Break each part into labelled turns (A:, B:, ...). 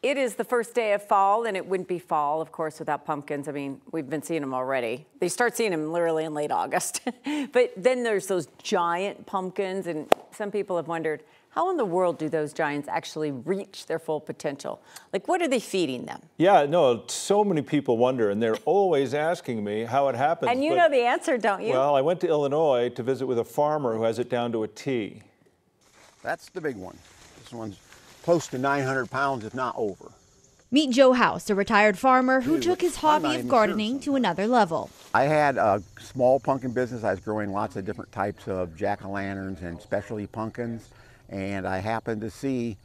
A: It is the first day of fall, and it wouldn't be fall, of course, without pumpkins. I mean, we've been seeing them already. They start seeing them literally in late August. but then there's those giant pumpkins, and some people have wondered, how in the world do those giants actually reach their full potential? Like, what are they feeding them?
B: Yeah, no, so many people wonder, and they're always asking me how it happens.
A: And you know the answer, don't you?
B: Well, I went to Illinois to visit with a farmer who has it down to a T.
C: That's the big one. This one's close to 900 pounds, if not over.
D: Meet Joe House, a retired farmer who took his hobby of gardening to another level.
C: I had a small pumpkin business. I was growing lots of different types of jack-o'-lanterns and specialty pumpkins. And I happened to see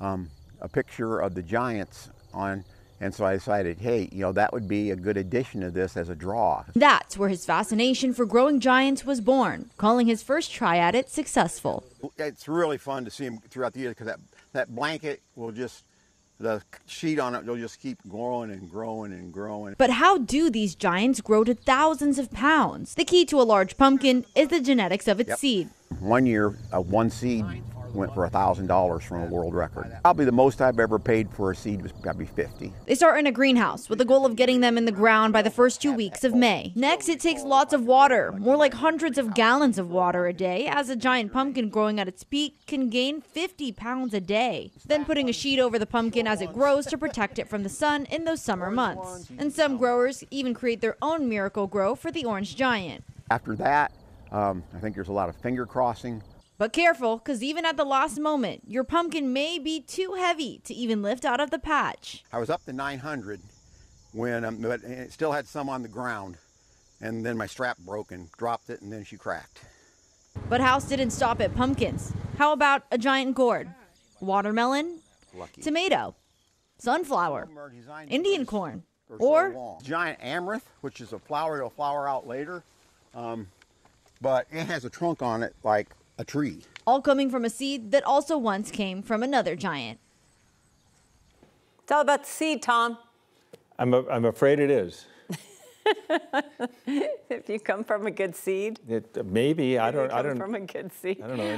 C: um, a picture of the giants on and so I decided, hey, you know, that would be a good addition to this as a draw.
D: That's where his fascination for growing giants was born, calling his first try at it successful.
C: It's really fun to see him throughout the year because that, that blanket will just the sheet on it will just keep growing and growing and growing.
D: But how do these giants grow to thousands of pounds? The key to a large pumpkin is the genetics of its yep. seed.
C: One year, uh, one seed went for $1,000 from a world record. Probably the most I've ever paid for a seed was probably 50.
D: They start in a greenhouse with the goal of getting them in the ground by the first two weeks of May. Next, it takes lots of water, more like hundreds of gallons of water a day, as a giant pumpkin growing at its peak can gain 50 pounds a day. Then putting a sheet over the pumpkin as it grows to protect it from the sun in those summer months. And some growers even create their own Miracle-Gro for the orange giant.
C: After that, um, I think there's a lot of finger crossing.
D: But careful, because even at the last moment, your pumpkin may be too heavy to even lift out of the patch.
C: I was up to 900 when um, but it still had some on the ground. And then my strap broke and dropped it, and then she cracked.
D: But House didn't stop at pumpkins. How about a giant gourd? Watermelon?
C: Lucky.
D: Tomato? Sunflower? Indian corn? Or
C: so giant amaranth, which is a flower that'll flower out later. Um, but it has a trunk on it like a tree.
D: All coming from a seed that also once came from another giant.
A: It's all about the seed, Tom.
B: I'm, a, I'm afraid it is.
A: if you come from a good seed.
B: It, maybe I don't.
A: I
B: don't.
A: From a good seed.
B: I don't know.